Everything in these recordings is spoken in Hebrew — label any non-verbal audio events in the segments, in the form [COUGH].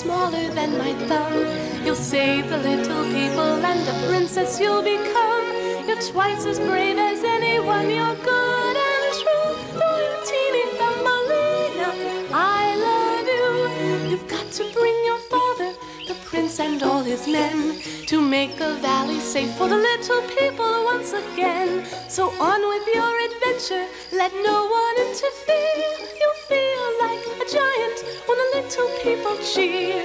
smaller than my thumb. You'll save the little people and the princess you'll become. You're twice as brave as anyone, you're good and true. Though you're teeny Thumbelina, I love you. You've got to bring your father, the prince and all his men, to make the valley safe for the little people once again. So on with your adventure, let no one interfere. You'll feel like a giant when the little people cheer.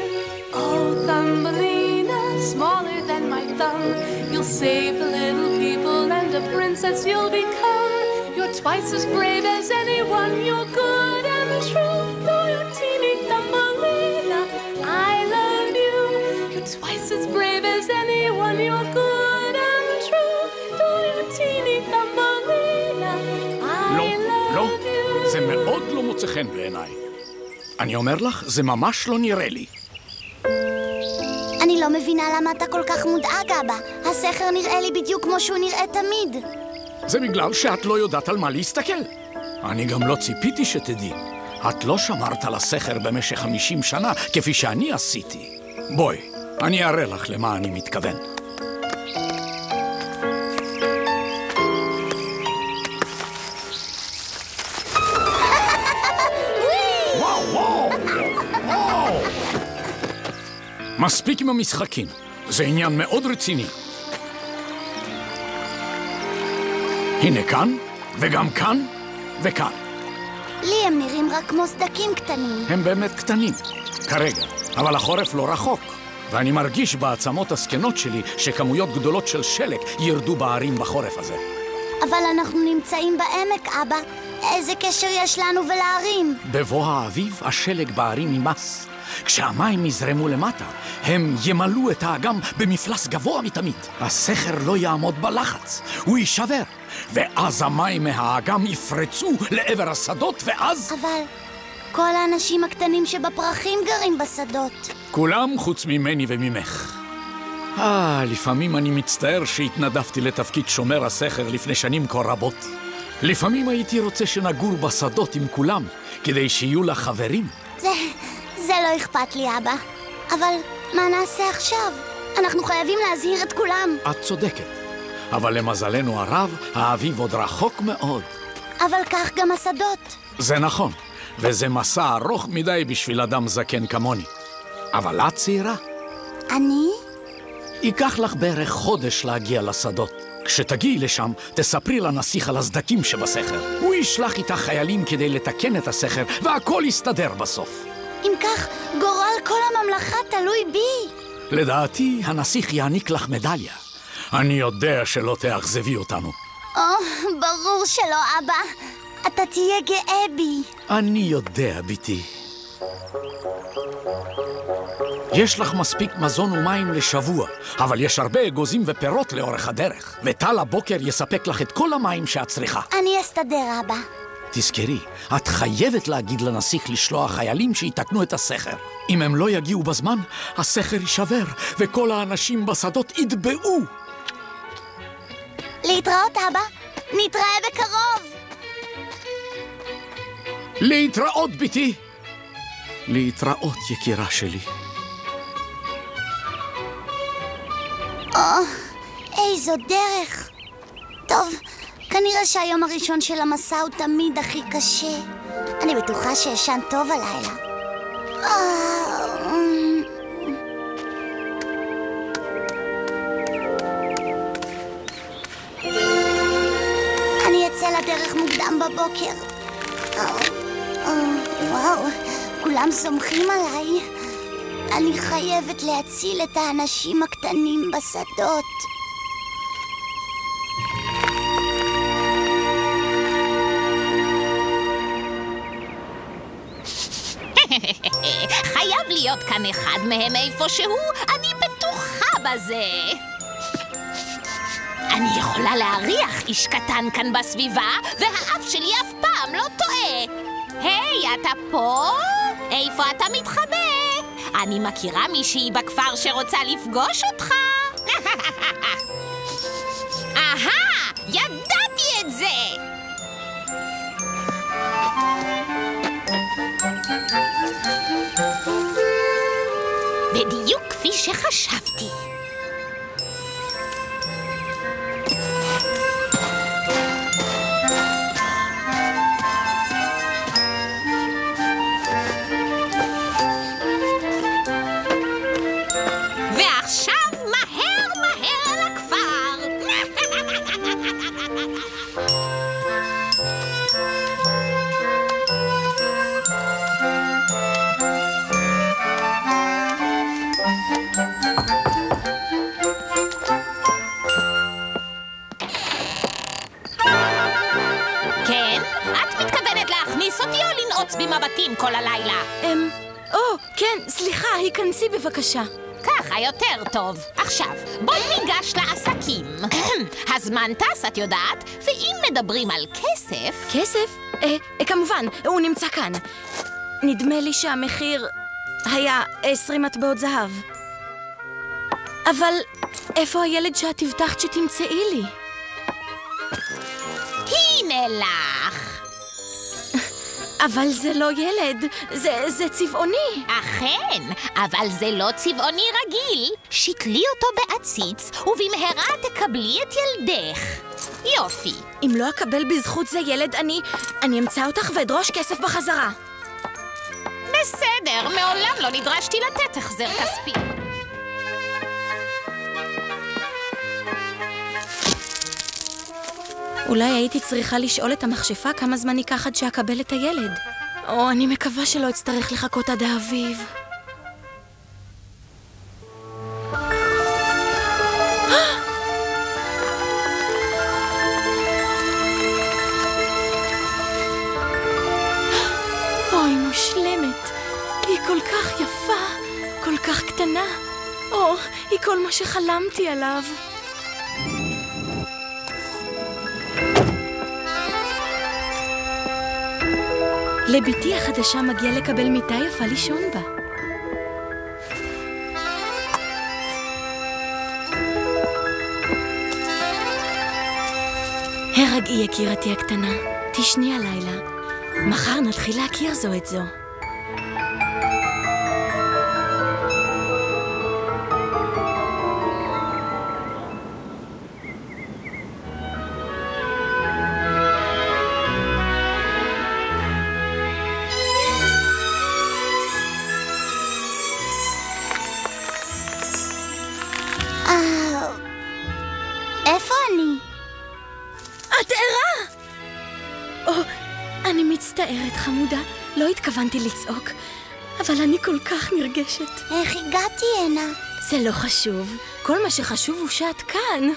Oh, Thumbelina, smaller than my thumb, you'll save the little people and a princess you'll become. You're twice as brave as anyone, you're good and true. Though you're teeny Thumbelina, I love you. You're twice as brave as anyone, you're good מוצא חן בעיניי. אני אומר לך, זה ממש לא נראה לי. אני לא מבינה למה אתה כל כך מודאג, אבא. הסכר נראה לי בדיוק כמו שהוא נראה תמיד. זה בגלל שאת לא יודעת על מה להסתכל. אני גם לא ציפיתי שתדעי. את לא שמרת על הסכר במשך 50 שנה, כפי שאני עשיתי. בואי, אני אראה לך למה אני מתכוון. מספיק עם המשחקים. זה עניין מאוד רציני. הנה כאן, וגם כאן, וכאן. לי הם נראים רק כמו סדקים קטנים. הם באמת קטנים, כרגע, אבל החורף לא רחוק. ואני מרגיש בעצמות הזקנות שלי שכמויות גדולות של שלג ירדו בערים בחורף הזה. אבל אנחנו נמצאים בעמק, אבא. איזה קשר יש לנו ולהרים? בבוא האביב השלג בערים יימס. כשהמים יזרמו למטה, הם ימלאו את האגם במפלס גבוה מתמיד. הסכר לא יעמוד בלחץ, הוא יישבר. ואז המים מהאגם יפרצו לעבר השדות, ואז... אבל כל האנשים הקטנים שבפרחים גרים בשדות. כולם חוץ ממני וממך. אה, לפעמים אני מצטער שהתנדבתי לתפקיד שומר הסכר לפני שנים כה רבות. לפעמים הייתי רוצה שנגור בשדות עם כולם, כדי שיהיו לה חברים. זה... זה לא אכפת לי, אבא. אבל מה נעשה עכשיו? אנחנו חייבים להזהיר את כולם. את צודקת. אבל למזלנו הרב, האביב עוד רחוק מאוד. אבל כך גם השדות. זה נכון, וזה מסע ארוך מדי בשביל אדם זקן כמוני. אבל את צעירה, אני? ייקח לך בערך חודש להגיע לשדות. כשתגיעי לשם, תספרי לנסיך על הסדקים שבסכר. הוא ישלח איתך חיילים כדי לתקן את הסכר, והכל יסתדר בסוף. אם כך, גורל כל הממלכה תלוי בי. לדעתי, הנסיך יעניק לך מדליה. אני יודע שלא תאכזבי אותנו. או, ברור שלא, אבא. אתה תהיה גאה בי. אני יודע, בתי. יש לך מספיק מזון ומים לשבוע, אבל יש הרבה אגוזים ופירות לאורך הדרך, וטל הבוקר יספק לך את כל המים שאת צריכה. אני אסתדר, אבא. תזכרי, את חייבת להגיד לנסיך לשלוח חיילים שיתקנו את הסכר. אם הם לא יגיעו בזמן, הסכר יישבר, וכל האנשים בשדות יטבעו. להתראות, אבא. נתראה בקרוב. להתראות, בתי. להתראות, יקירה שלי. או, איזו דרך. טוב, כנראה שהיום הראשון של המסע הוא תמיד הכי קשה. אני בטוחה שישן טוב הלילה. אני אצא לדרך מוקדם בבוקר. וואו, כולם סומכים עליי. אני חייבת להציל את האנשים הקטנים בשדות. חייב להיות כאן אחד מהם איפשהו, אני בטוחה בזה. אני יכולה להריח איש קטן כאן בסביבה, והאף שלי אף פעם לא טועה. היי, אתה פה? איפה אתה מתחבא? אני מכירה מישהי בכפר שרוצה לפגוש אותך. [LAUGHS] בדיוק כפי שחשבתי. יותר טוב. עכשיו, בואי ניגש לעסקים. [CLEARS THROAT] הזמן טס, את יודעת, ואם מדברים על כסף... כסף? אה, אה, כמובן, הוא נמצא כאן. נדמה לי שהמחיר היה 20 מטבעות זהב. אבל איפה הילד שאת הבטחת שתמצאי לי? הנה לך. אבל זה לא ילד, זה, זה צבעוני. אכן, אבל זה לא צבעוני רגיל. שתלי אותו בעציץ, ובמהרה תקבלי את ילדך. יופי. אם לא אקבל בזכות זה ילד, אני... אני אמצא אותך ואדרוש כסף בחזרה. בסדר, מעולם לא נדרשתי לתת החזר כספי. אולי הייתי צריכה לשאול את המכשפה כמה זמן ייקח עד שאקבל את הילד. או, אני מקווה שלא אצטרך לחכות עד האביב. [GASPS] אוי, מושלמת. היא כל כך יפה, כל כך קטנה. או, היא כל מה שחלמתי עליו. לבתי החדשה מגיע לקבל מיטה יפה לישון בה. הרגעי יקירתי הקטנה, תשני הלילה. מחר נתחיל להכיר זו את זו. מצטערת, חמודה. לא התכוונתי לצעוק, אבל אני כל כך נרגשת. איך הגעתי הנה? זה לא חשוב. כל מה שחשוב הוא שאת כאן.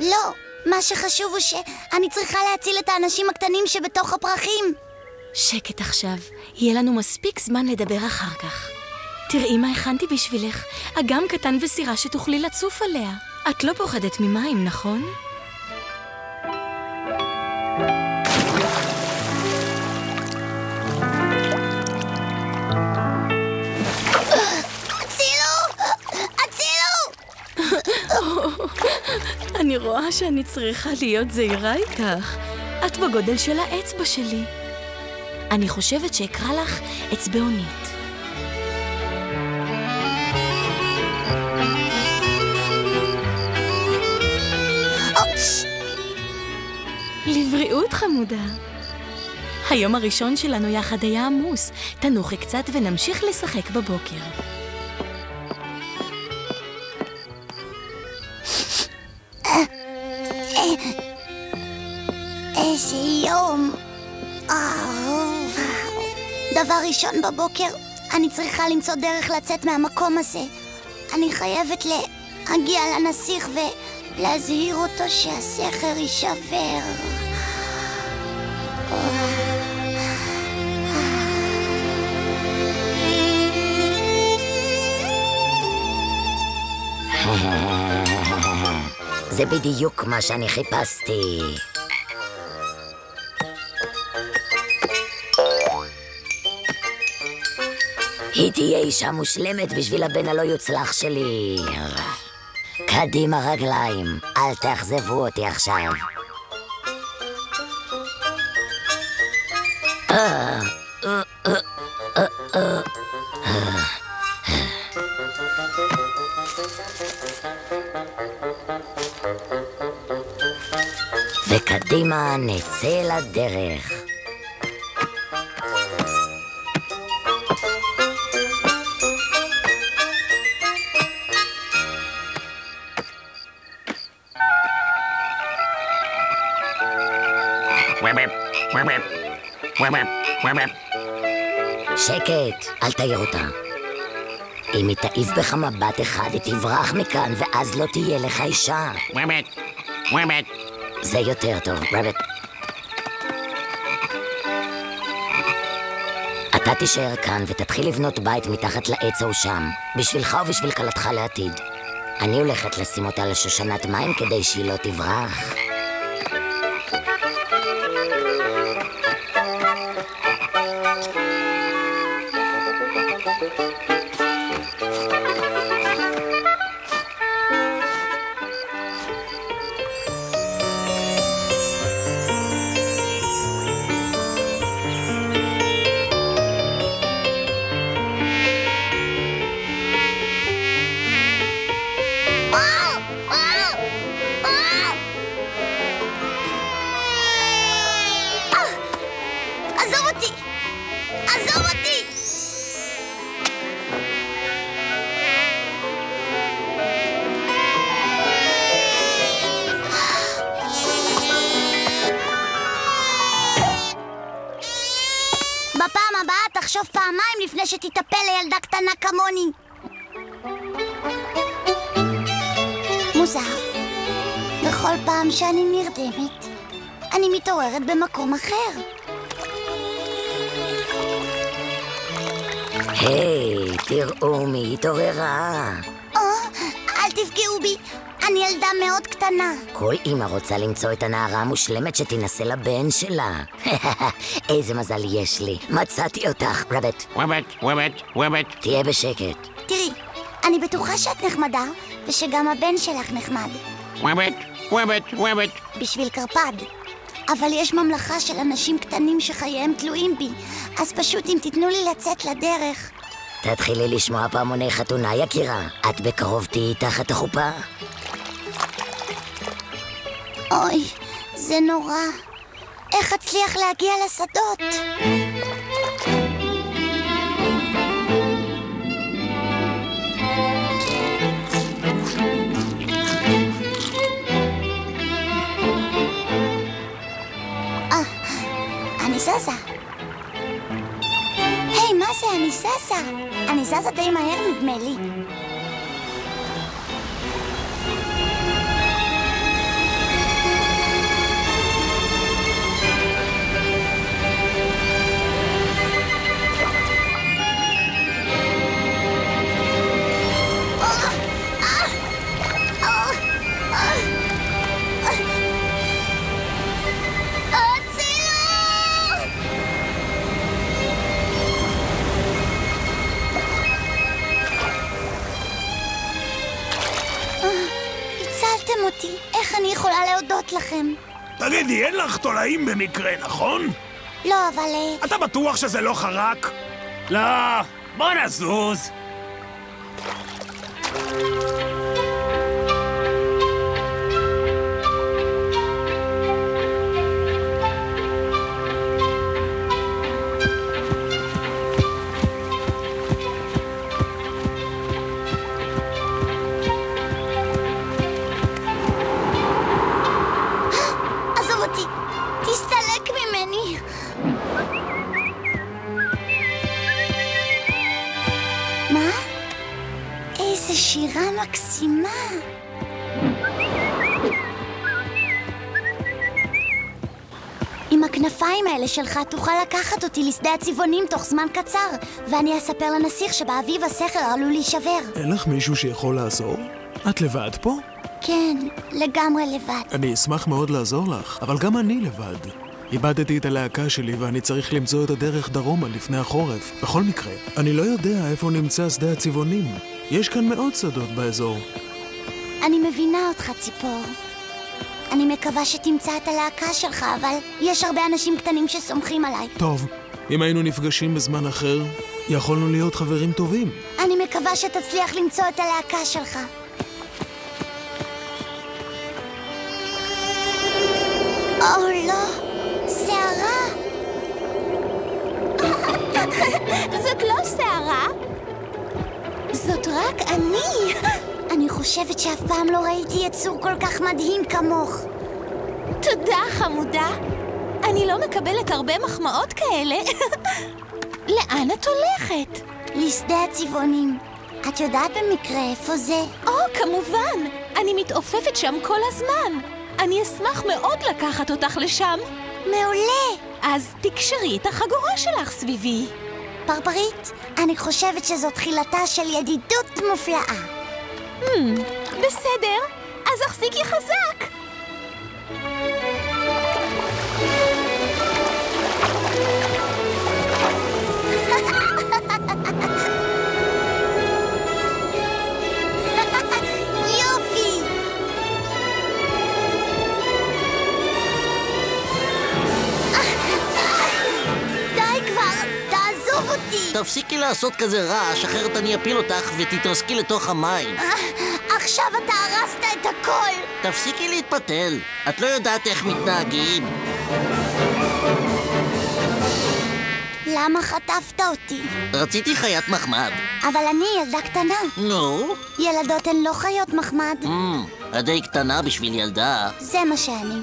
לא, מה שחשוב הוא שאני צריכה להציל את האנשים הקטנים שבתוך הפרחים. שקט עכשיו. יהיה לנו מספיק זמן לדבר אחר כך. תראי מה הכנתי בשבילך. אגם קטן וסירה שתוכלי לצוף עליה. את לא פוחדת ממים, נכון? [LAUGHS] אני רואה שאני צריכה להיות זהירה איתך. את בגודל של האצבע שלי. אני חושבת שאקרא לך אצבעונית. לבריאות, חמודה. היום הראשון שלנו יחד היה עמוס. תנוחי קצת ונמשיך לשחק בבוקר. איזה יום. אה, דבר ראשון בבוקר, אני צריכה למצוא דרך לצאת מהמקום הזה. אני חייבת להגיע לנסיך ולהזהיר אותו שהסכר יישבר. [LAUGHS] זה בדיוק מה שאני חיפשתי. היא תהיה אישה מושלמת בשביל הבן הלא יוצלח שלי. קדימה רגליים, אל תאכזבו אותי עכשיו. וקדימה נצא לדרך. שקט, אל תעיר אותה. אם היא תעיף בך מבט אחד, היא תברח מכאן, ואז לא תהיה לך אישה. רבט, רבט. זה יותר טוב, רבט. אתה תישאר כאן ותתחיל לבנות בית מתחת לעץ ההוא שם, בשבילך ובשביל כלתך לעתיד. אני הולכת לשים אותה על שושנת מים כדי שהיא לא תברח. היי, תראו מי התעוררה. או, אל תפגעו בי, אני ילדה מאוד קטנה. כל אמא רוצה למצוא את הנערה המושלמת שתינשא לבן שלה. [LAUGHS] איזה מזל יש לי. מצאתי אותך, רבט. רבט, רבט, רבט. תהיה בשקט. תראי, אני בטוחה שאת נחמדה, ושגם הבן שלך נחמד, רבט, רבט, רבט. בשביל קרפד. אבל יש ממלכה של אנשים קטנים שחייהם תלויים בי, אז פשוט אם תיתנו לי לצאת לדרך. תתחילי לשמוע פעמוני חתונה, יקירה. את בקרוב תהיי תחת החופה. אוי, זה נורא. איך אצליח להגיע לשדות? זזה. היי, מה זה? אני זזה. אני זזה די מהר, נדמה לי. אותי. איך אני יכולה להודות לכם? תגידי, אין לך תולעים במקרה, נכון? לא, אבל... אה, אתה בטוח שזה לא חרק? לא, בוא נזוז. שלך תוכל לקחת אותי לשדה הצבעונים תוך זמן קצר ואני אספר לנסיך שבאביב הסכר עלול להישבר. אין לך מישהו שיכול לעזור? את לבד פה? כן, לגמרי לבד. אני אשמח מאוד לעזור לך, אבל גם אני לבד. איבדתי את הלהקה שלי ואני צריך למצוא את הדרך דרומה לפני החורף. בכל מקרה, אני לא יודע איפה נמצא שדה הצבעונים. יש כאן מאות שדות באזור. אני מבינה אותך, ציפור. אני מקווה שתמצא את הלהקה שלך, אבל יש הרבה אנשים קטנים שסומכים עליי. טוב, אם היינו נפגשים בזמן אחר, יכולנו להיות חברים טובים. אני מקווה שתצליח למצוא את הלהקה שלך. או, לא, שערה. [LAUGHS] זאת לא שערה. זאת רק אני. [LAUGHS] חושבת שאף פעם לא ראיתי יצור כל כך מדהים כמוך. תודה, חמודה. אני לא מקבלת הרבה מחמאות כאלה. [LAUGHS] לאן את הולכת? לשדה הצבעונים. את יודעת במקרה איפה זה? או, כמובן. אני מתעופפת שם כל הזמן. אני אשמח מאוד לקחת אותך לשם. מעולה! אז תקשרי את החגורה שלך סביבי. פרפרית, אני חושבת שזו תחילתה של ידידות מופלאה. בסדר, אז החזיקי חזק. תפסיקי לעשות כזה רעש, אחרת אני אפיל אותך ותתרסקי לתוך המים. אה, עכשיו אתה הרסת את הכל! תפסיקי להתפתל. את לא יודעת איך מתנהגים. למה חטפת אותי? רציתי חיית מחמד. אבל אני ילדה קטנה. נו? ילדות הן לא חיות מחמד. אמ, את די קטנה בשביל ילדה. זה מה שאני.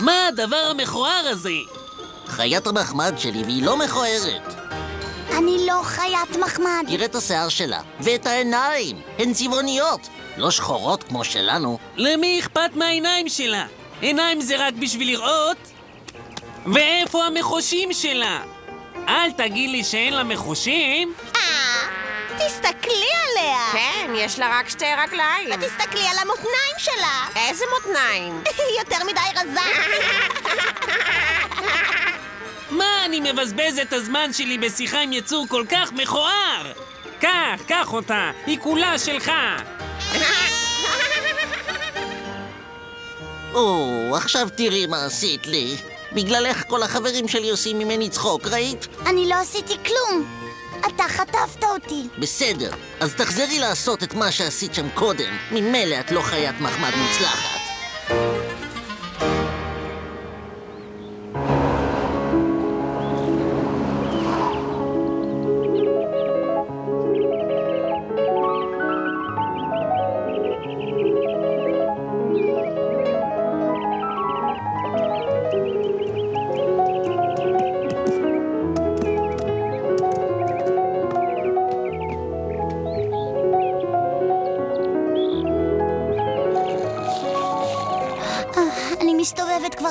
מה הדבר המכוער הזה? חיית המחמד שלי, והיא לא מכוערת. אני לא חיית מחמד. תראה את השיער שלה, ואת העיניים. הן צבעוניות. לא שחורות כמו שלנו. למי אכפת מהעיניים שלה? עיניים זה רק בשביל לראות? ואיפה המחושים שלה? אל תגיד לי שאין לה מחושים. תסתכלי עליה! כן, יש לה רק שתי רגליים. ותסתכלי על המותניים שלה! איזה מותניים? [LAUGHS] יותר מדי רזה! [LAUGHS] מה אני מבזבז את הזמן שלי בשיחה עם יצור כל כך מכוער? קח, קח אותה, היא כולה שלך. או, עכשיו תראי מה עשית לי. בגללך כל החברים שלי עושים ממני צחוק, ראית? אני לא עשיתי כלום. אתה חטפת אותי. בסדר, אז תחזרי לעשות את מה שעשית שם קודם. ממילא את לא חיית מחמד מוצלחת.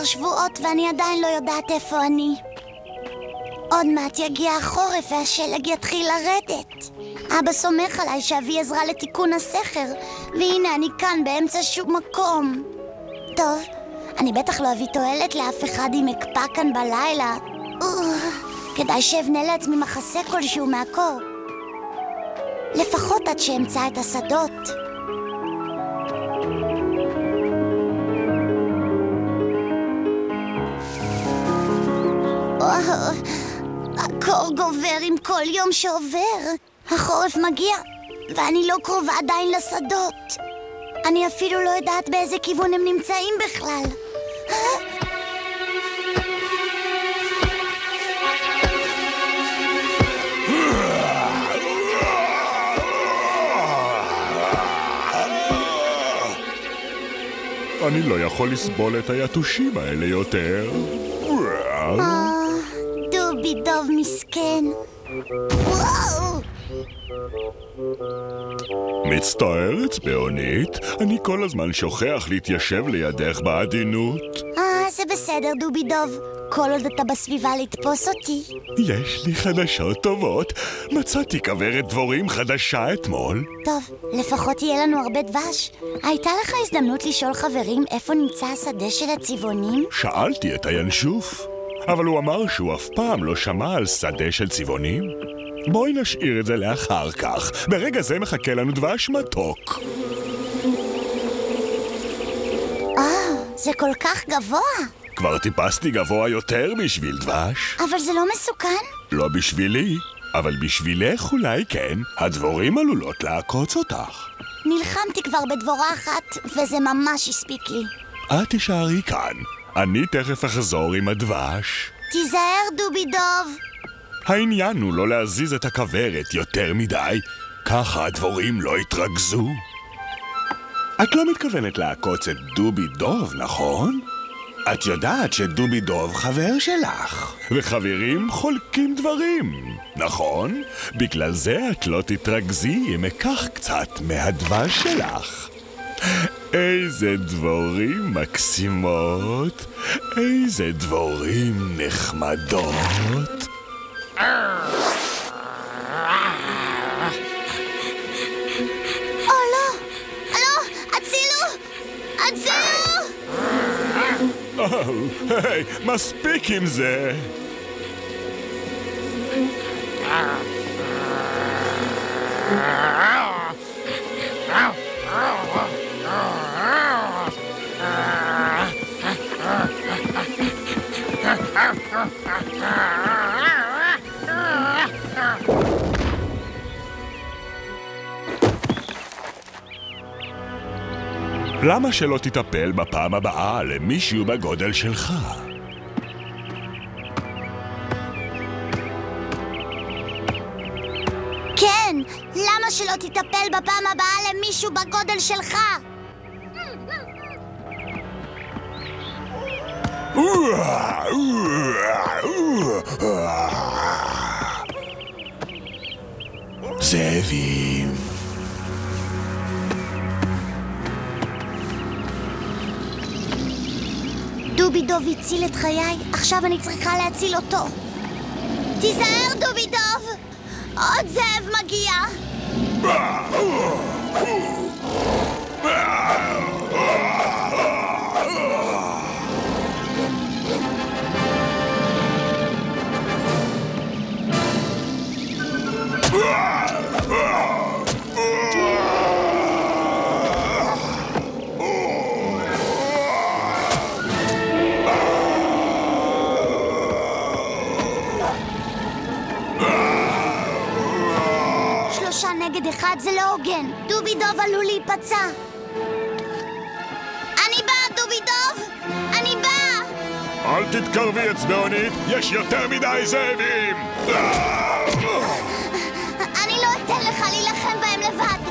כבר שבועות ואני עדיין לא יודעת איפה אני. עוד מעט יגיע החורף והשלג יתחיל לרדת. אבא סומך עליי שאביא עזרה לתיקון הסכר, והנה אני כאן באמצע שום מקום. טוב, אני בטח לא אביא תועלת לאף אחד אם אקפא כאן בלילה. כדאי שאבנה לעצמי מחסה כלשהו מהקור. לפחות עד שאמצא את השדות. וואו, הקור גובר עם כל יום שעובר. החורף מגיע, ואני לא קרובה עדיין לשדות. אני אפילו לא יודעת באיזה כיוון הם נמצאים בכלל. אני לא יכול לסבול את היתושים האלה יותר. דוב מסכן. וואו! מצטער, אצבעונית, אני כל הזמן שוכח להתיישב לידך בעדינות. אה, זה בסדר, דובי דוב. כל עוד אתה בסביבה לתפוס אותי. יש לי חדשות טובות. מצאתי כוורת דבורים חדשה אתמול. טוב, לפחות יהיה לנו הרבה דבש. הייתה לך הזדמנות לשאול חברים איפה נמצא השדה של הצבעונים? שאלתי את הינשוף, אבל הוא אמר שהוא אף פעם לא שמע על שדה של צבעונים. בואי נשאיר את זה לאחר כך. ברגע זה מחכה לנו דבש מתוק. אה, זה כל כך גבוה. כבר טיפסתי גבוה יותר בשביל דבש. אבל זה לא מסוכן? לא בשבילי, אבל בשבילך אולי כן. הדבורים עלולות לעקוץ אותך. נלחמתי כבר בדבורה אחת, וזה ממש הספיק לי. את תישארי כאן. אני תכף אחזור עם הדבש. תיזהר, דובי דוב. העניין הוא לא להזיז את הכוורת יותר מדי, ככה הדבורים לא יתרכזו. את לא מתכוונת לעקוץ את דובי דוב, נכון? את יודעת שדובי דוב חבר שלך, וחברים חולקים דברים, נכון? בגלל זה את לא תתרכזי אם אקח קצת מהדבש שלך. איזה דבורים מקסימות, איזה דבורים נחמדות. או לא! לא! הצילו! הצילו! או, היי, מספיק עם זה! למה שלא תטפל בפעם הבאה למישהו בגודל שלך? כן, למה שלא תטפל בפעם הבאה למישהו בגודל שלך? זאבים. דובי דוב הציל את חיי, עכשיו אני צריכה להציל אותו. תיזהר, דובי דוב! עוד זאב מגיע! שלושה נגד אחד זה לא הוגן. דובי דוב עלול להיפצע. אני באה, דובי דוב! אני באה! אל תתקרבי, אצבעונית, יש יותר מדי זאבים! אני לא אתן לך להילחם בהם לבד!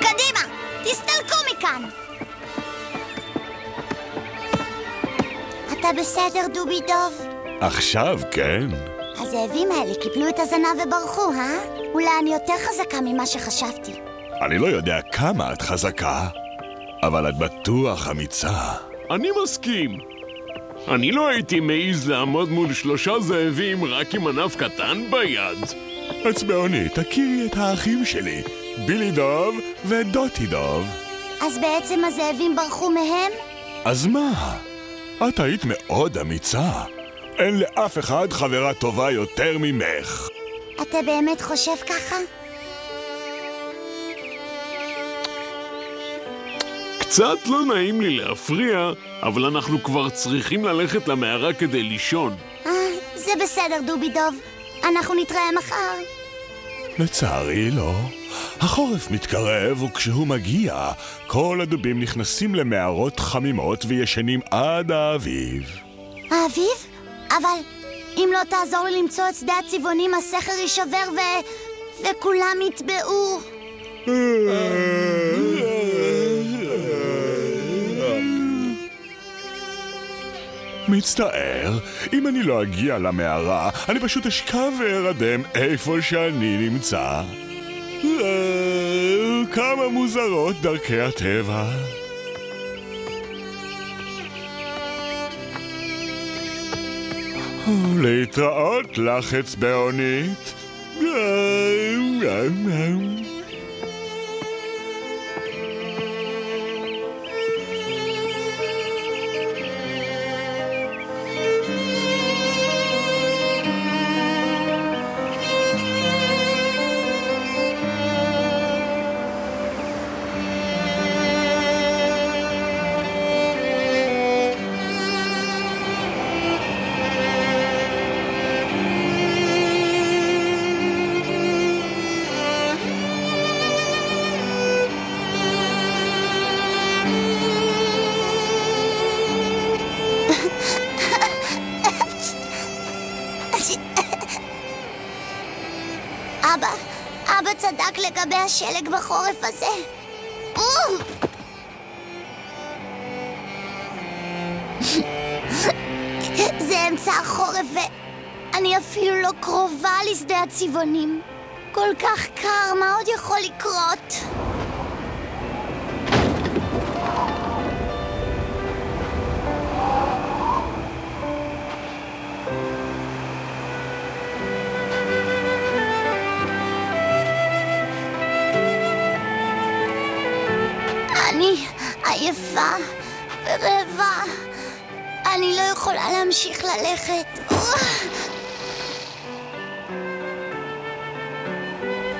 קדימה! תסתלקו מכאן! אתה בסדר, דובי דוב? עכשיו כן. הזאבים האלה קיפלו את הזנב וברחו, אה? אולי אני יותר חזקה ממה שחשבתי. אני לא יודע כמה את חזקה, אבל את בטוח אמיצה. אני מסכים. אני לא הייתי מעז לעמוד מול שלושה זאבים רק עם ענף קטן ביד. אצבעונית, תכירי את האחים שלי, בילי דוב ודוטי דוב. אז בעצם הזאבים ברחו מהם? אז מה? את היית מאוד אמיצה. אין לאף אחד חברה טובה יותר ממך. אתה באמת חושב ככה? קצת לא נעים לי להפריע, אבל אנחנו כבר צריכים ללכת למערה כדי לישון. אה, זה בסדר, דובי דוב. אנחנו נתראה מחר. לצערי לא. החורף מתקרב, וכשהוא מגיע, כל הדובים נכנסים למערות חמימות וישנים עד האביב. האביב? אבל אם לא תעזור לי למצוא את שדה הצבעונים, הסכר יישבר ו... וכולם יטבעו. מצטער, אם אני לא אגיע למערה, אני פשוט אשכב וארדם איפה שאני נמצא. אה, כמה מוזרות דרכי הטבע. להתראות לך אצבעונית. זה אמצע החורף ואני אפילו לא קרובה לשדה הצבעונים. כל כך קר, מה עוד יכול לקרות? ללכת.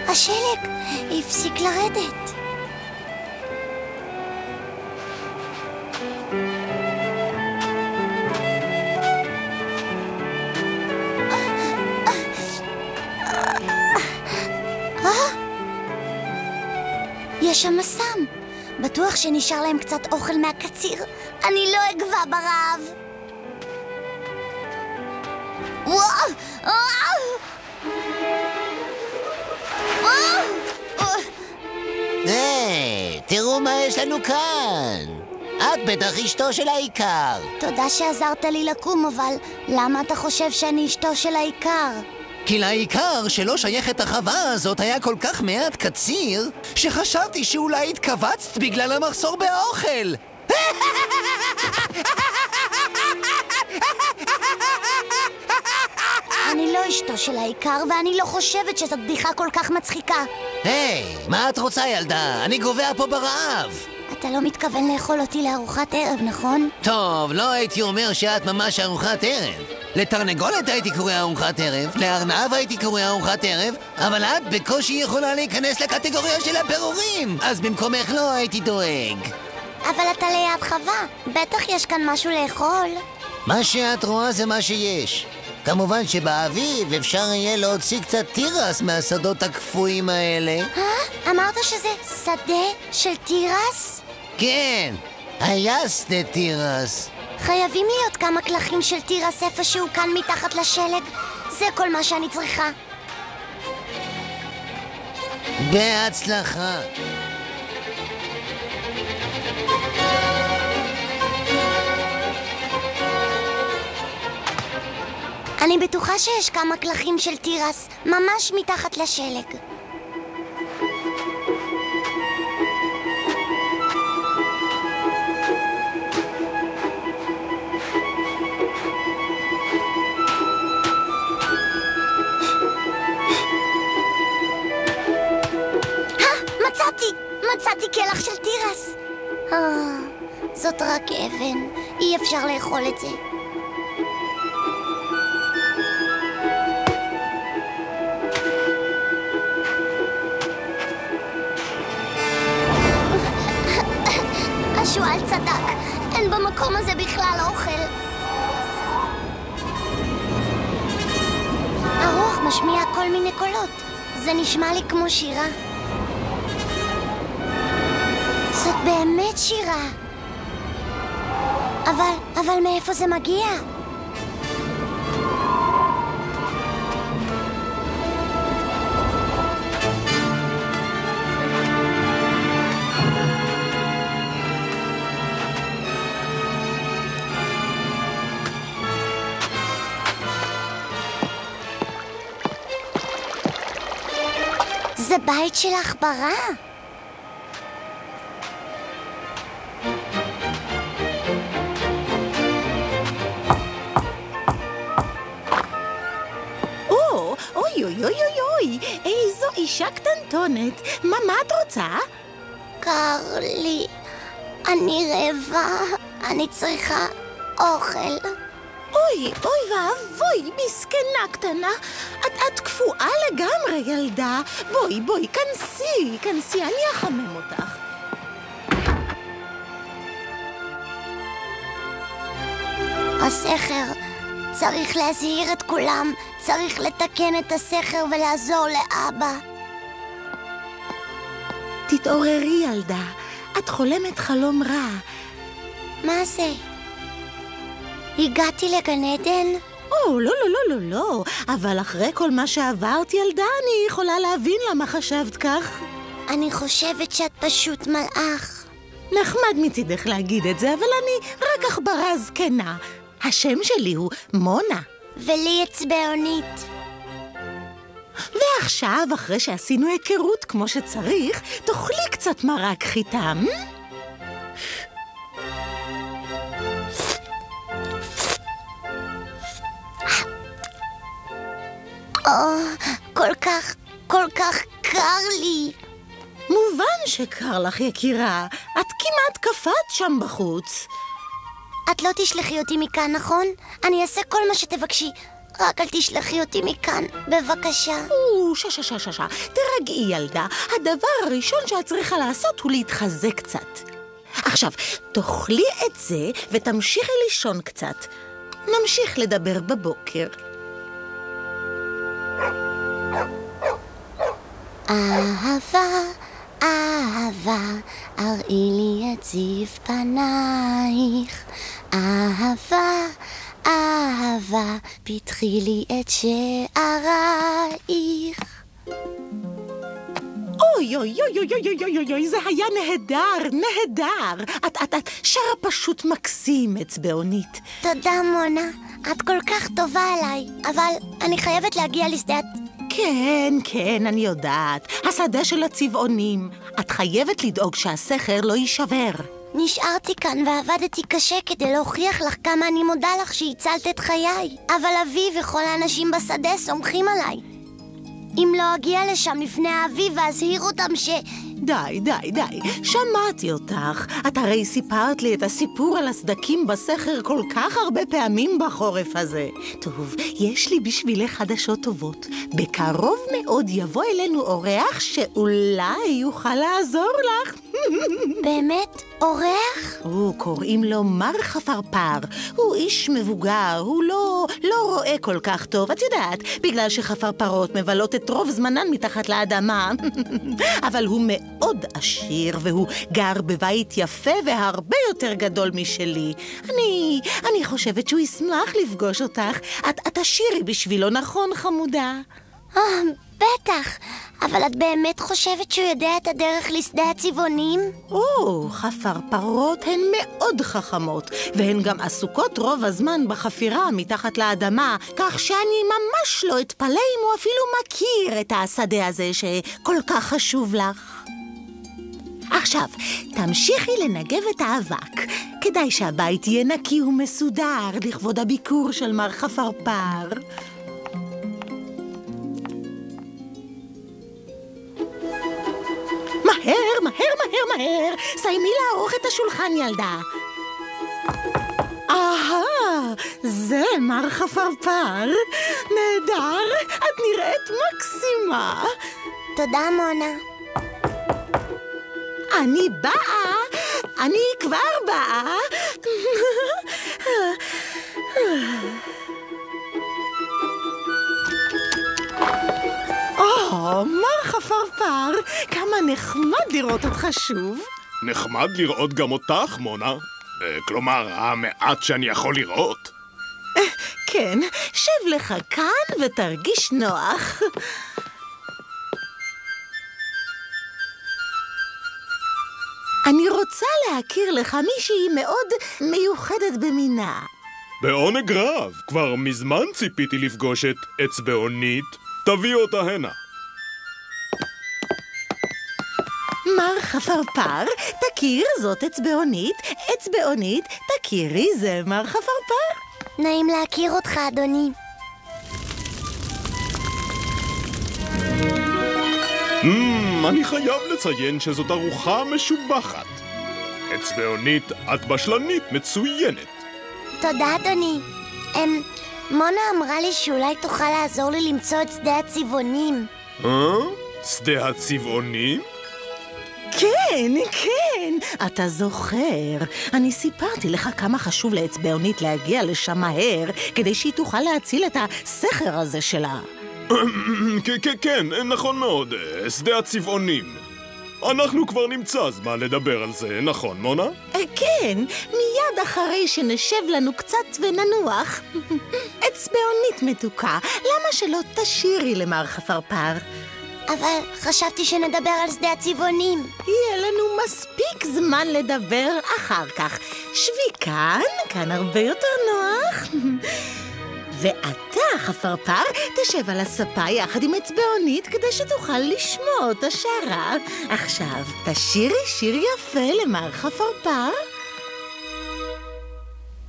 השלג הפסיק לרדת. אה? יש שם אסם. בטוח שנשאר להם קצת אוכל מהקציר. אני לא אגבה ברעב. וואו! וואו! וואו! היי, תראו מה יש לנו כאן. את בטח אשתו של העיקר. תודה שעזרת לי לקום, אבל למה אתה חושב שאני אשתו של העיקר? כי לעיקר שלא שייכת החווה הזאת היה כל כך מעט קציר, שחשבתי שאולי התכווצת בגלל המחסור באוכל. [LAUGHS] אשתו של העיקר, ואני לא חושבת שזו בדיחה כל כך מצחיקה. היי, מה את רוצה, ילדה? אני גובע פה ברעב. אתה לא מתכוון לאכול אותי לארוחת ערב, נכון? טוב, לא הייתי אומר שאת ממש ארוחת ערב. לתרנגולת הייתי קורא ארוחת ערב, לארנב הייתי קורא ארוחת ערב, אבל את בקושי יכולה להיכנס לקטגוריה של הפירורים, אז במקומך לא הייתי דואג. אבל אתה ליד חווה, בטח יש כאן משהו לאכול. מה שאת רואה זה מה שיש. כמובן שבאביב אפשר יהיה להוציא קצת תירס מהשדות הקפואים האלה. אה? אמרת שזה שדה של תירס? כן, היה שדה תירס. חייבים להיות כמה קלחים של תירס איפשהו כאן מתחת לשלג. זה כל מה שאני צריכה. בהצלחה. אני בטוחה שיש כמה קלחים של תירס ממש מתחת לשלג. מצאתי קלח של תירס! אה, זאת רק אבן, אי אפשר לאכול את זה. אין במקום הזה בכלל אוכל. הרוח משמיע כל מיני קולות. זה נשמע לי כמו שירה. זאת באמת שירה. אבל, אבל מאיפה זה מגיע? זה בית של עכברה. או, אוי אוי אוי אוי אוי, איזו אישה קטנטונת. מה, מה את רוצה? קר לי. אני רעבה. אני צריכה אוכל. אוי, אוי ואבוי, מסכנה קטנה. את קפואה לגמרי, ילדה. בואי, בואי, כנסי, כנסי, אני אחמם אותך. הסכר. צריך להזהיר את כולם. צריך לתקן את הסכר ולעזור לאבא. תתעוררי, ילדה. את חולמת חלום רע. מה זה? הגעתי לגן עדן? או, לא, לא, לא, לא, לא. אבל אחרי כל מה שעברת, ילדה, אני יכולה להבין למה חשבת כך. אני חושבת שאת פשוט מלאך. נחמד מצידך להגיד את זה, אבל אני רק עכברה זקנה. השם שלי הוא מונה. ולי אצבעונית. ועכשיו, אחרי שעשינו היכרות כמו שצריך, תאכלי קצת מרק חיטם. או, כל כך, כל כך קר לי. מובן שקר לך, יקירה. את כמעט קפאת שם בחוץ. את לא תשלחי אותי מכאן, נכון? אני אעשה כל מה שתבקשי. רק אל תשלחי אותי מכאן, בבקשה. או, שה, שה, שה, שה, שה. תרגעי, ילדה. הדבר הראשון שאת צריכה לעשות הוא להתחזק קצת. עכשיו, תאכלי את זה ותמשיכי לישון קצת. נמשיך לדבר בבוקר. אהבה, אהבה, הראי לי את זיו פנייך. אהבה, אהבה, פתחי לי את שערייך. אוי, אוי, אוי, אוי, אוי, אוי, אוי, אוי, זה היה נהדר, נהדר. את, את, את שרה פשוט מקסים, אצבעונית. תודה, מונה. את כל כך טובה עליי, אבל אני חייבת להגיע לשדה... כן, כן, אני יודעת. השדה של הצבעונים. את חייבת לדאוג שהסכר לא יישבר. נשארתי כאן ועבדתי קשה כדי להוכיח לך כמה אני מודה לך שהצלת את חיי. אבל אבי וכל האנשים בשדה סומכים עליי. אם לא אגיע לשם לפני האביב ואזהיר אותם ש... די, די, די. שמעתי אותך. את הרי סיפרת לי את הסיפור על הסדקים בסכר כל כך הרבה פעמים בחורף הזה. טוב, יש לי בשבילך חדשות טובות. בקרוב מאוד יבוא אלינו אורח שאולי יוכל לעזור לך. [LAUGHS] באמת? אורח? הוא, קוראים לו מר חפרפר. הוא איש מבוגר, הוא לא, לא רואה כל כך טוב, את יודעת, בגלל שחפרפרות מבלות את רוב זמנן מתחת לאדמה. [LAUGHS] אבל הוא מאוד עשיר, והוא גר בבית יפה והרבה יותר גדול משלי. אני, אני חושבת שהוא ישמח לפגוש אותך. את, את תשירי בשבילו, נכון, חמודה? אה, בטח. אבל את באמת חושבת שהוא יודע את הדרך לשדה הצבעונים? או, חפרפרות הן מאוד חכמות, והן גם עסוקות רוב הזמן בחפירה מתחת לאדמה, כך שאני ממש לא אתפלא אם הוא אפילו מכיר את השדה הזה שכל כך חשוב לך. עכשיו, תמשיכי לנגב את האבק. כדאי שהבית יהיה נקי ומסודר לכבוד הביקור של מר חפרפר. מהר, מהר, מהר, מהר! סיימי לערוך את השולחן, ילדה. אהה, זה מר חפרפר. נהדר, את נראית מקסימה. תודה, מונה. אני באה, אני כבר באה. או, מר חפרפר, כמה נחמד לראות אותך שוב. נחמד לראות גם אותך, מונה. אה, כלומר, המעט שאני יכול לראות. כן, שב לך כאן ותרגיש נוח. אני רוצה להכיר לך מישהי מאוד מיוחדת במינה. בעונג רב, כבר מזמן ציפיתי לפגוש את אצבעונית. תביא אותה הנה. מר חפרפר, תכיר זאת אצבעונית, אצבעונית, תכירי זה מר חפרפר. נעים להכיר אותך, אדוני. Mm, אני חייב לציין שזאת ארוחה משובחת. אצבעונית, את בשלנית מצוינת. תודה, אדוני. אמ, מונה אמרה לי שאולי תוכל לעזור לי למצוא את שדה הצבעונים. אה? שדה הצבעונים? כן, כן, אתה זוכר. אני סיפרתי לך כמה חשוב לאצבעונית להגיע לשם מהר, כדי שהיא תוכל להציל את הסכר הזה שלה. [COUGHS] כן, כן, כן, נכון מאוד, שדה הצבעונים. אנחנו כבר נמצא זמן לדבר על זה, נכון, מונה? אה, כן, מיד אחרי שנשב לנו קצת וננוח. [LAUGHS] אצבעונית מתוקה, למה שלא תשירי למר חפרפר? אבל חשבתי שנדבר על שדה הצבעונים. יהיה לנו מספיק זמן לדבר אחר כך. שבי כאן, כאן הרבה יותר נוח. [LAUGHS] ואתה, חפרפר, תשב על הספה יחד עם אצבעונית כדי שתוכל לשמוע אותה שרה. עכשיו, תשירי שיר יפה למר חפרפר.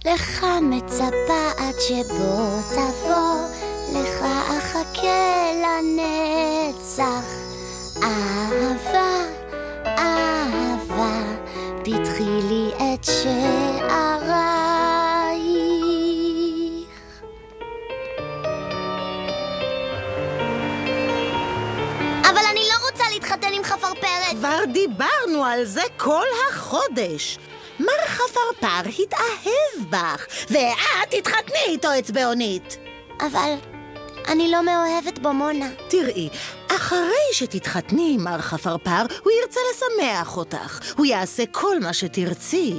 לך מצפה עד שבוא תבוא, לך אחכה לנצח. אהבה, אהבה, פתחי לי את שערייך. חפרפרת. כבר דיברנו על זה כל החודש. מר חפרפר התאהב בך, ואת תתחתני איתו אצבעונית. אבל אני לא מאוהבת בו, מונה. תראי, אחרי שתתחתני עם מר חפרפר, הוא ירצה לשמח אותך. הוא יעשה כל מה שתרצי.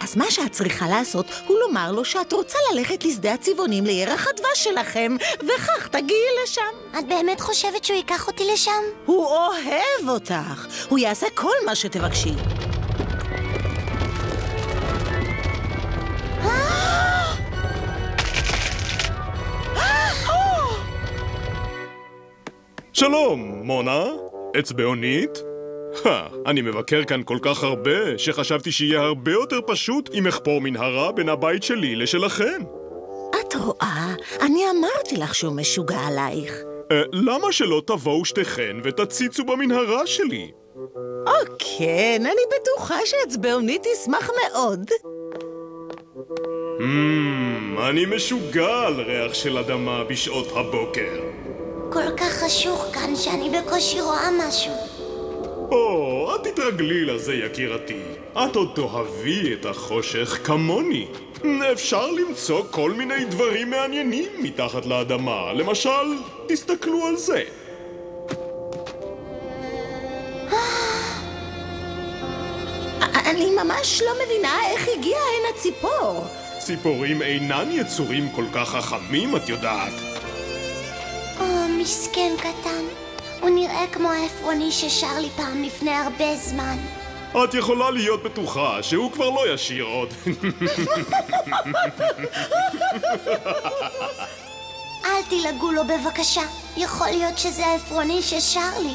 אז מה שאת צריכה לעשות הוא לומר לו שאת רוצה ללכת לשדה הצבעונים לירח הדבש שלכם, וכך תגיעי לשם. את באמת חושבת שהוא ייקח אותי לשם? הוא אוהב אותך. הוא יעשה כל מה שתבקשי. שלום, מונה? אצבעונית? הא, אני מבקר כאן כל כך הרבה, שחשבתי שיהיה הרבה יותר פשוט אם אחפור מנהרה בין הבית שלי לשלכם. את רואה? אני אמרתי לך שהוא משוגע עלייך. אה, למה שלא תבואו שתיכן ותציצו במנהרה שלי? או כן, אני בטוחה שאצבעונית תשמח מאוד. Hmm, אני משוגע על ריח של אדמה בשעות הבוקר. כל כך חשוך כאן שאני בקושי רואה משהו. או, את תתרגלי לזה, יקירתי. את עוד תאהבי את החושך כמוני. אפשר למצוא כל מיני דברים מעניינים מתחת לאדמה. למשל, תסתכלו על זה. אני ממש לא מבינה איך הגיעה הנה ציפור. ציפורים אינן יצורים כל כך חכמים, את יודעת. או, מסכן קטן. הוא נראה כמו העפרוני ששר לי פעם לפני הרבה זמן. את יכולה להיות בטוחה שהוא כבר לא ישיר עוד. [LAUGHS] אל תלעגו לו בבקשה. יכול להיות שזה העפרוני ששר לי.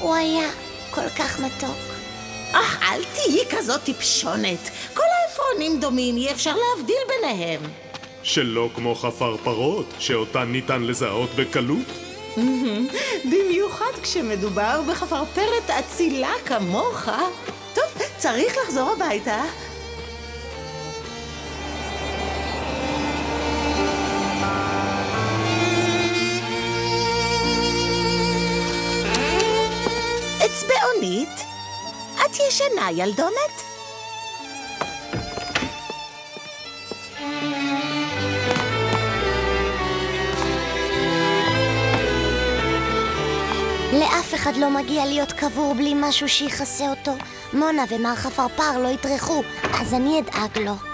הוא היה כל כך מתוק. אך, אל תהיי כזאת טיפשונת. כל העפרונים דומים, אי אפשר להבדיל ביניהם. שלא כמו חפרפרות, שאותן ניתן לזהות בקלות. במיוחד כשמדובר בחפרפרת אצילה כמוך. טוב, צריך לחזור הביתה. אצבעונית, את ישנה, ילדונת? לאף אחד לא מגיע להיות קבור בלי משהו שיכסה אותו. מונה ומר חפרפר לא יטרחו, אז אני אדאג לו.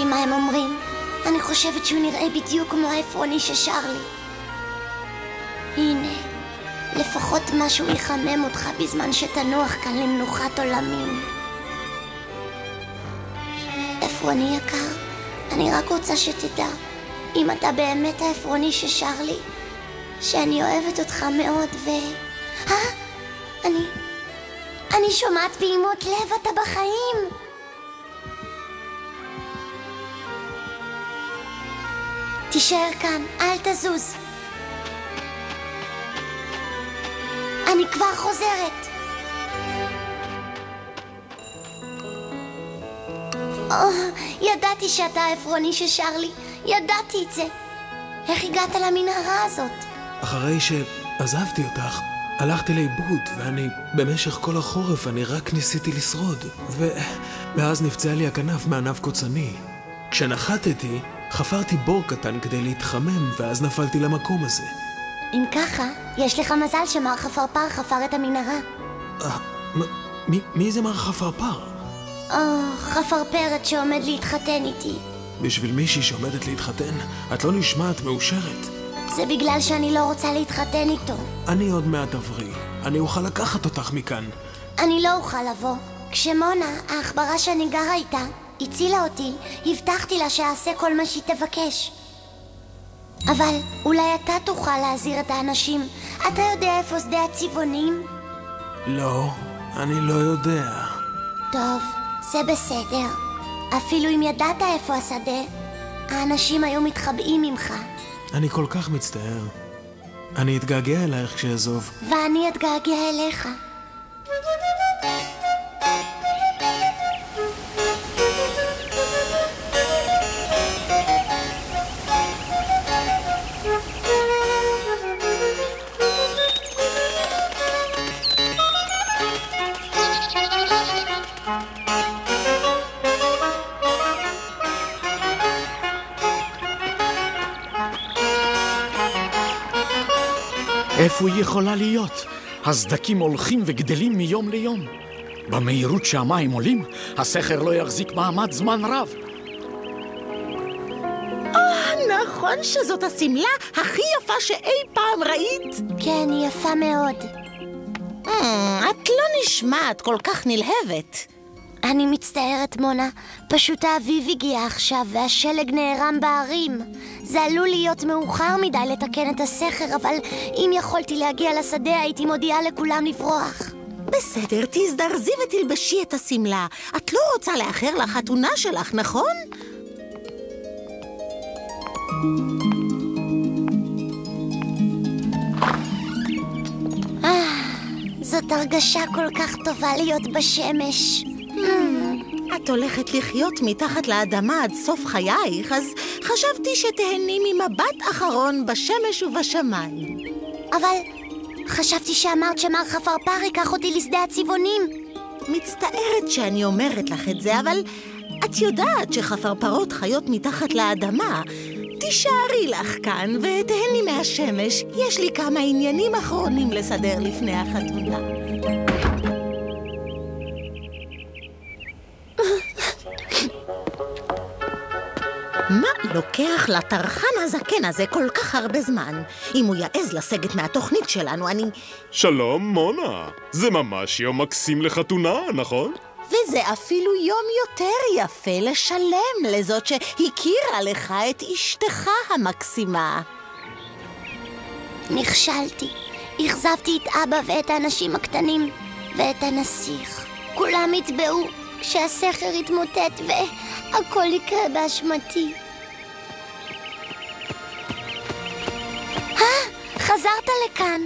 לי מה הם אומרים. אני חושבת שהוא נראה בדיוק כמו העפרוני ששר לי. הנה, לפחות משהו יחמם אותך בזמן שתנוח כאן למנוחת עולמים. עפרוני יקר, אני רק רוצה שתדע, אם אתה באמת העפרוני ששר לי, שאני אוהבת אותך מאוד ו... אה? אני... אני שומעת פעימות לב, אתה בחיים! תישאר כאן, אל תזוז. אני כבר חוזרת. או, ידעתי שאתה העפרוני ששר לי. ידעתי את זה. איך הגעת למנהרה הזאת? אחרי שעזבתי אותך, הלכתי לאיבוד, ואני, במשך כל החורף, אני רק ניסיתי לשרוד. ו... ואז נפצעה לי הכנף מענף קוצני. כשנחתתי, חפרתי בור קטן כדי להתחמם, ואז נפלתי למקום הזה. אם ככה, יש לך מזל שמר חפרפר חפר את המנהרה. אה, מי, זה מר חפרפר? או, חפרפרת שעומד להתחתן איתי. בשביל מישהי שעומדת להתחתן, את לא נשמעת מאושרת. זה בגלל שאני לא רוצה להתחתן איתו. אני עוד מעט אבריא. אני אוכל לקחת אותך מכאן. אני לא אוכל לבוא. כשמונה, העכברה שאני גרה איתה, הצילה אותי, הבטחתי לה שאעשה כל מה שהיא תבקש. אבל אולי אתה תוכל להזהיר את האנשים. אתה יודע איפה שדה הצבעונים? לא, אני לא יודע. טוב, זה בסדר. אפילו אם ידעת איפה השדה, האנשים היו מתחבאים ממך, אני כל כך מצטער. אני אתגעגע אלייך כשאעזוב. ואני אתגעגע אליך. איפה היא יכולה להיות? הסדקים הולכים וגדלים מיום ליום. במהירות שהמים עולים, הסכר לא יחזיק מעמד זמן רב. נכון שזאת השמלה הכי יפה שאי פעם ראית? כן, היא יפה מאוד. Hmm, את לא נשמעת כל כך נלהבת. אני מצטערת, מונה. פשוט האביב הגיע עכשיו והשלג נערם בהרים. זה עלול להיות מאוחר מדי לתקן את הסכר, אבל אם יכולתי להגיע לשדה הייתי מודיעה לכולם לברוח. בסדר, תזדרזי ותלבשי את השמלה. את לא רוצה לאחר לחתונה שלך, נכון? אה, זאת הרגשה כל כך טובה להיות בשמש. את הולכת לחיות מתחת לאדמה עד סוף חייך, אז חשבתי שתהני ממבט אחרון בשמש ובשמיים. אבל חשבתי שאמרת שמר חפרפר ייקח אותי לשדה הצבעונים. מצטערת שאני אומרת לך את זה, אבל את יודעת שחפרפרות חיות מתחת לאדמה. תישארי לך כאן ותהני מהשמש. יש לי כמה עניינים אחרונים לסדר לפני החתונה. מה לוקח לטרחן הזקן הזה כל כך הרבה זמן? אם הוא יעז לסגת מהתוכנית שלנו, אני... שלום, מונה. זה ממש יום מקסים לחתונה, נכון? וזה אפילו יום יותר יפה לשלם לזאת שהכירה לך את אשתך המקסימה. נכשלתי. אכזבתי את אבא ואת האנשים הקטנים ואת הנסיך. כולם יטבעו כשהסכר יתמוטט והכל יקרה באשמתי. אה, חזרת לכאן.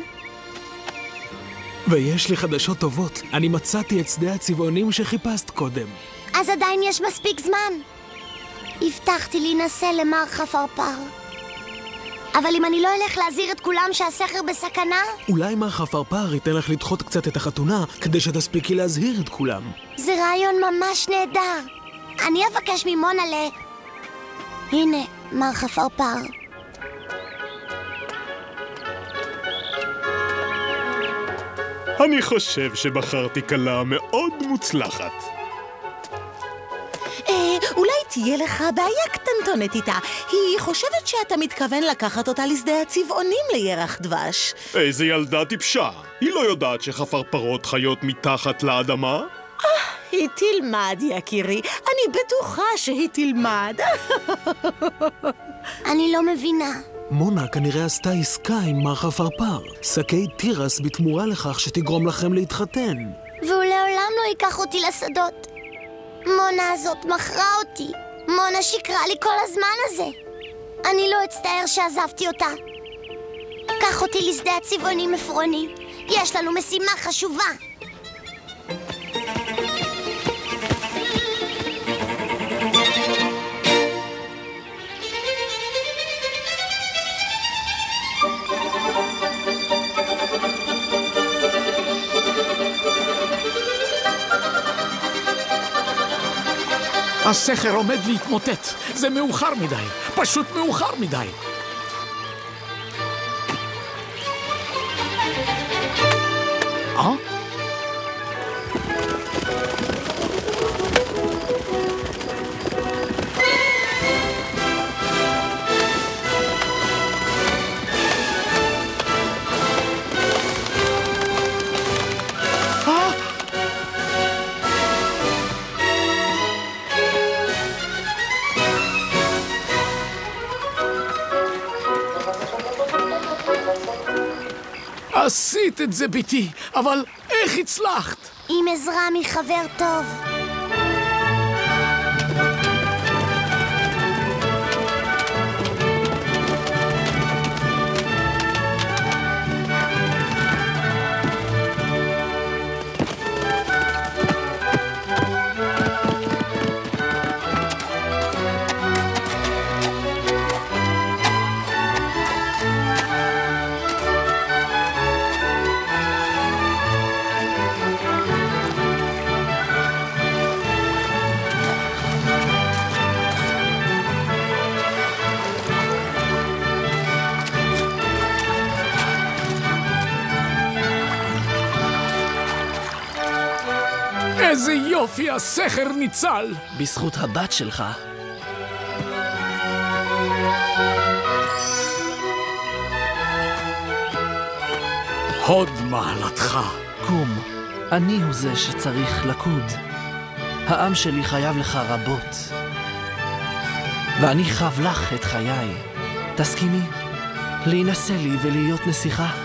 ויש לי חדשות טובות. אני מצאתי את שדה הצבעונים שחיפשת קודם. אז עדיין יש מספיק זמן. הבטחתי להינשא למר חפרפר. אבל אם אני לא אלך להזהיר את כולם שהסכר בסכנה, אולי מר חפרפר ייתן לך לדחות קצת את החתונה, כדי שתספיקי להזהיר את כולם. זה רעיון ממש נהדר. אני אבקש ממונה ל... הנה, מר חפרפר. אני חושב שבחרתי כלה מאוד מוצלחת. אה, אולי תהיה לך בעיה קטנטונת איתה. היא חושבת שאתה מתכוון לקחת אותה לשדה הצבעונים לירח דבש. איזה ילדה טיפשה. היא לא יודעת שחפרפרות חיות מתחת לאדמה? היא תלמד, יקירי. אני בטוחה שהיא תלמד. [LAUGHS] אני לא מבינה. מונה כנראה עשתה עסקה עם מר חפרפר. שקי תירס בתמורה לכך שתגרום לכם להתחתן. והוא לעולם לא ייקח אותי לשדות. מונה הזאת מכרה אותי. מונה שקרה לי כל הזמן הזה. אני לא אצטער שעזבתי אותה. קח אותי לשדה הצבעונים עפרוני. יש לנו משימה חשובה. הסכר עומד להתמוטט. זה מאוחר מדי. פשוט מאוחר מדי. את זה, בתי, אבל איך הצלחת? עם עזרה מחבר טוב. איזה יופי, הסכר ניצל! בזכות הבת שלך. הוד מעלתך. קום, אני הוא זה שצריך לקוד. העם שלי חייב לך רבות. ואני חב לך את חיי. תסכימי להינשא לי ולהיות נסיכה.